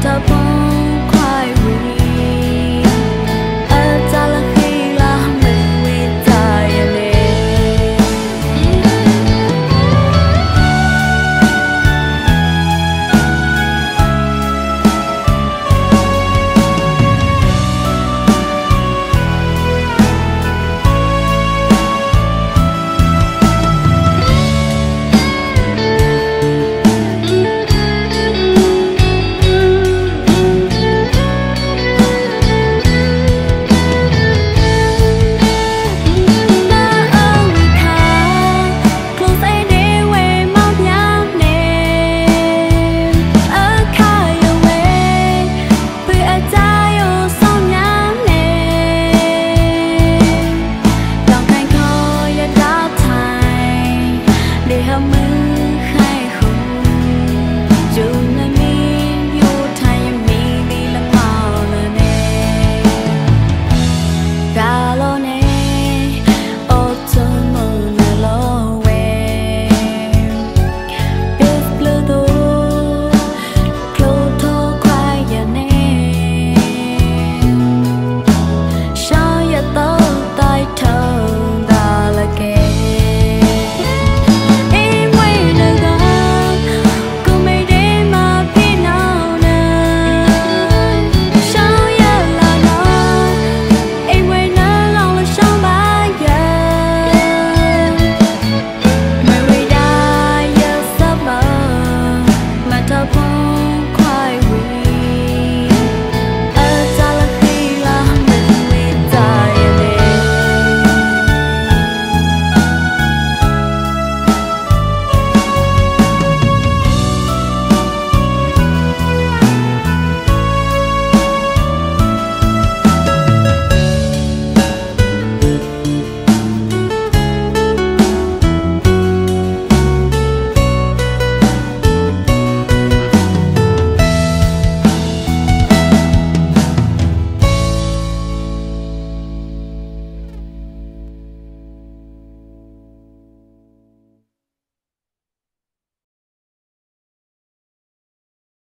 tak